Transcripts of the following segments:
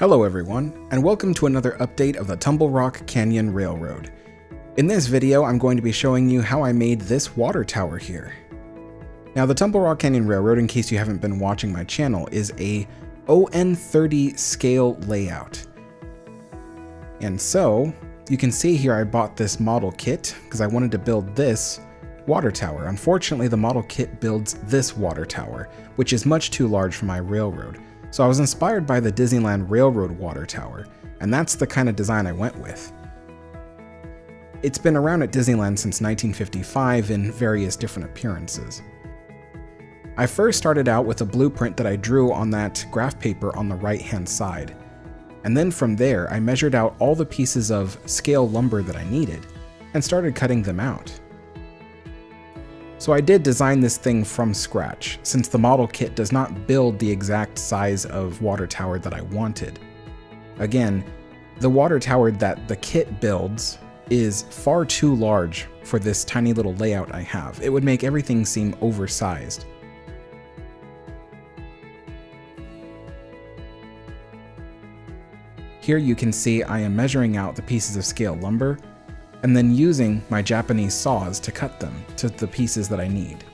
Hello everyone, and welcome to another update of the Tumble Rock Canyon Railroad. In this video, I'm going to be showing you how I made this water tower here. Now the Tumble Rock Canyon Railroad, in case you haven't been watching my channel, is a ON30 scale layout. And so, you can see here I bought this model kit because I wanted to build this water tower. Unfortunately, the model kit builds this water tower, which is much too large for my railroad. So I was inspired by the Disneyland Railroad water tower, and that's the kind of design I went with. It's been around at Disneyland since 1955 in various different appearances. I first started out with a blueprint that I drew on that graph paper on the right hand side. And then from there, I measured out all the pieces of scale lumber that I needed, and started cutting them out. So I did design this thing from scratch, since the model kit does not build the exact size of water tower that I wanted. Again, the water tower that the kit builds is far too large for this tiny little layout I have. It would make everything seem oversized. Here you can see I am measuring out the pieces of scale lumber and then using my Japanese saws to cut them to the pieces that I need.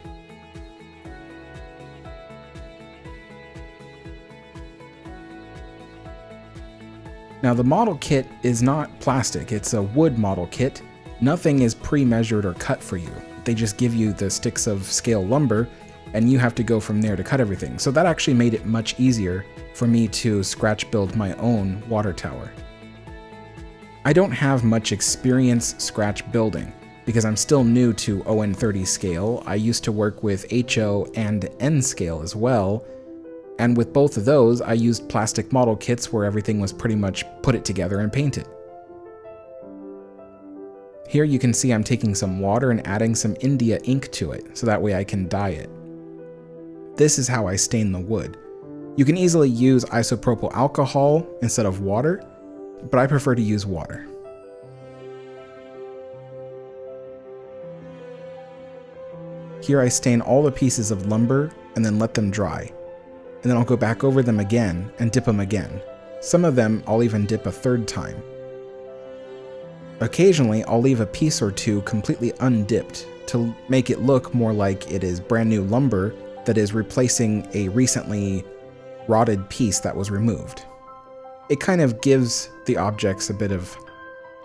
Now the model kit is not plastic, it's a wood model kit. Nothing is pre-measured or cut for you. They just give you the sticks of scale lumber and you have to go from there to cut everything. So that actually made it much easier for me to scratch build my own water tower. I don't have much experience scratch building because I'm still new to ON30 scale. I used to work with HO and N scale as well, and with both of those, I used plastic model kits where everything was pretty much put it together and painted. Here you can see I'm taking some water and adding some India ink to it, so that way I can dye it. This is how I stain the wood. You can easily use isopropyl alcohol instead of water, but I prefer to use water. Here I stain all the pieces of lumber and then let them dry. And then I'll go back over them again and dip them again. Some of them I'll even dip a third time. Occasionally I'll leave a piece or two completely undipped to make it look more like it is brand new lumber that is replacing a recently rotted piece that was removed it kind of gives the objects a bit of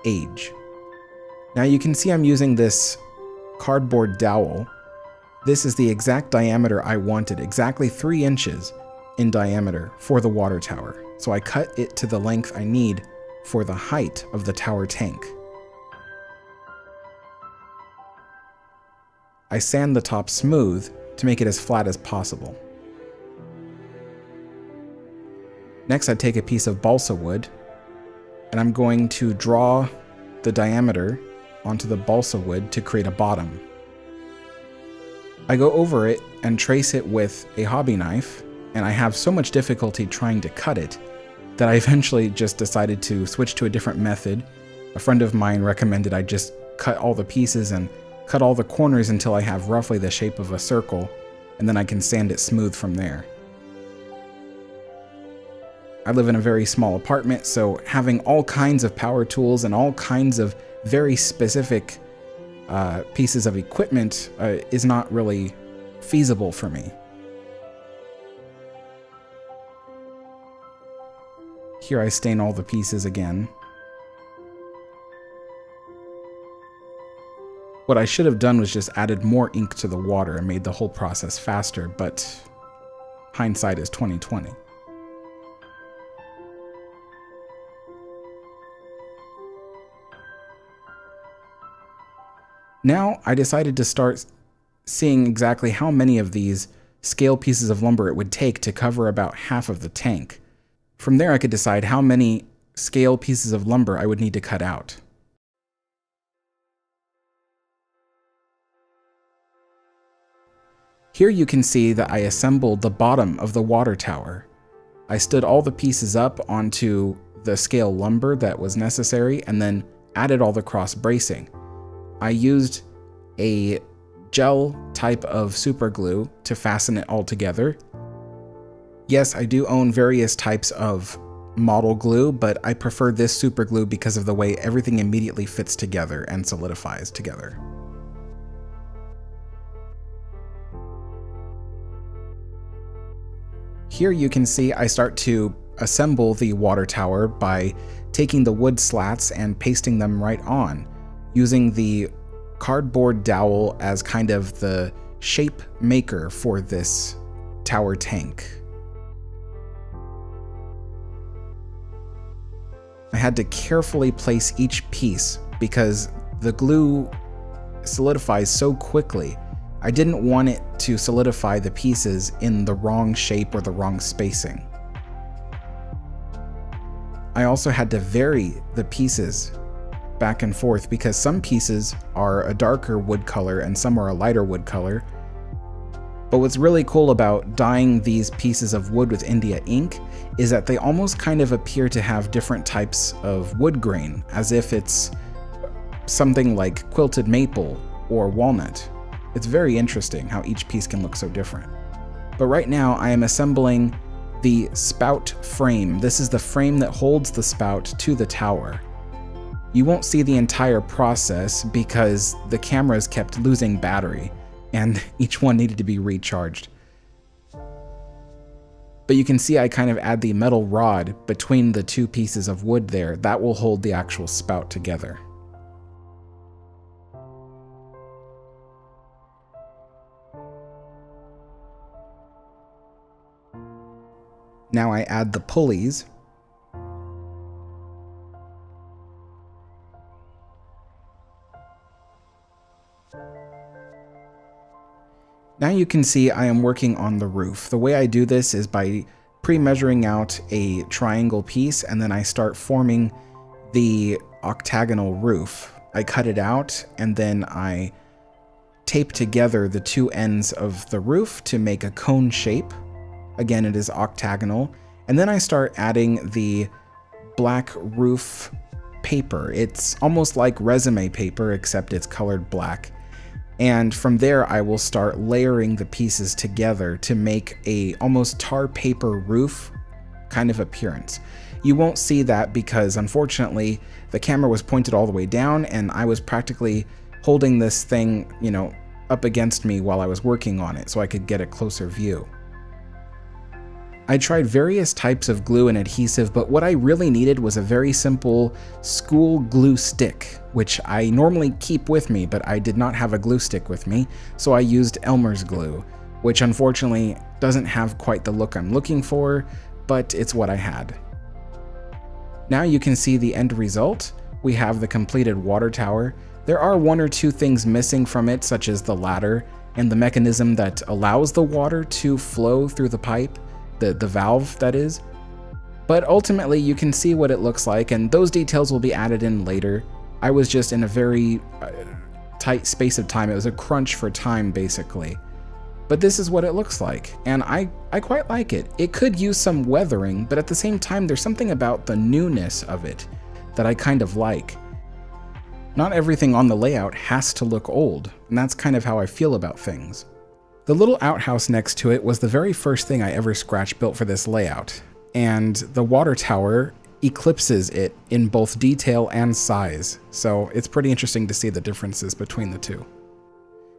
age. Now you can see I'm using this cardboard dowel. This is the exact diameter I wanted, exactly 3 inches in diameter for the water tower. So I cut it to the length I need for the height of the tower tank. I sand the top smooth to make it as flat as possible. Next, I take a piece of balsa wood and I'm going to draw the diameter onto the balsa wood to create a bottom. I go over it and trace it with a hobby knife, and I have so much difficulty trying to cut it that I eventually just decided to switch to a different method. A friend of mine recommended I just cut all the pieces and cut all the corners until I have roughly the shape of a circle, and then I can sand it smooth from there. I live in a very small apartment, so having all kinds of power tools and all kinds of very specific uh, pieces of equipment uh, is not really feasible for me. Here I stain all the pieces again. What I should have done was just added more ink to the water and made the whole process faster, but hindsight is 2020. Now I decided to start seeing exactly how many of these scale pieces of lumber it would take to cover about half of the tank. From there I could decide how many scale pieces of lumber I would need to cut out. Here you can see that I assembled the bottom of the water tower. I stood all the pieces up onto the scale lumber that was necessary and then added all the cross bracing. I used a gel type of super glue to fasten it all together. Yes, I do own various types of model glue, but I prefer this super glue because of the way everything immediately fits together and solidifies together. Here you can see I start to assemble the water tower by taking the wood slats and pasting them right on, using the cardboard dowel as kind of the shape maker for this tower tank. I had to carefully place each piece because the glue solidifies so quickly. I didn't want it to solidify the pieces in the wrong shape or the wrong spacing. I also had to vary the pieces back and forth because some pieces are a darker wood color and some are a lighter wood color. But what's really cool about dyeing these pieces of wood with India ink is that they almost kind of appear to have different types of wood grain, as if it's something like quilted maple or walnut. It's very interesting how each piece can look so different. But right now I am assembling the spout frame. This is the frame that holds the spout to the tower. You won't see the entire process because the cameras kept losing battery and each one needed to be recharged. But you can see I kind of add the metal rod between the two pieces of wood there. That will hold the actual spout together. Now I add the pulleys. Now you can see I am working on the roof. The way I do this is by pre-measuring out a triangle piece and then I start forming the octagonal roof. I cut it out and then I tape together the two ends of the roof to make a cone shape Again, it is octagonal. And then I start adding the black roof paper. It's almost like resume paper, except it's colored black. And from there, I will start layering the pieces together to make a almost tar paper roof kind of appearance. You won't see that because unfortunately the camera was pointed all the way down and I was practically holding this thing, you know, up against me while I was working on it so I could get a closer view. I tried various types of glue and adhesive, but what I really needed was a very simple school glue stick, which I normally keep with me, but I did not have a glue stick with me, so I used Elmer's glue, which unfortunately doesn't have quite the look I'm looking for, but it's what I had. Now you can see the end result. We have the completed water tower. There are one or two things missing from it, such as the ladder and the mechanism that allows the water to flow through the pipe the, the valve that is. But ultimately you can see what it looks like and those details will be added in later. I was just in a very uh, tight space of time. It was a crunch for time basically. But this is what it looks like, and I, I quite like it. It could use some weathering, but at the same time there's something about the newness of it that I kind of like. Not everything on the layout has to look old, and that's kind of how I feel about things. The little outhouse next to it was the very first thing I ever scratch built for this layout, and the water tower eclipses it in both detail and size, so it's pretty interesting to see the differences between the two.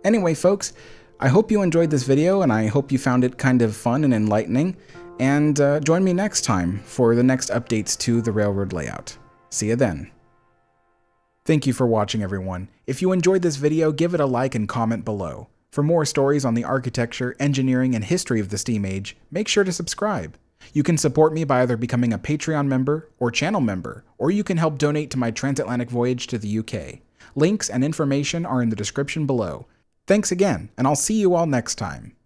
Anyway, folks, I hope you enjoyed this video, and I hope you found it kind of fun and enlightening, and uh, join me next time for the next updates to the railroad layout. See you then. Thank you for watching, everyone. If you enjoyed this video, give it a like and comment below. For more stories on the architecture, engineering, and history of the Steam Age, make sure to subscribe. You can support me by either becoming a Patreon member or channel member, or you can help donate to my transatlantic voyage to the UK. Links and information are in the description below. Thanks again, and I'll see you all next time.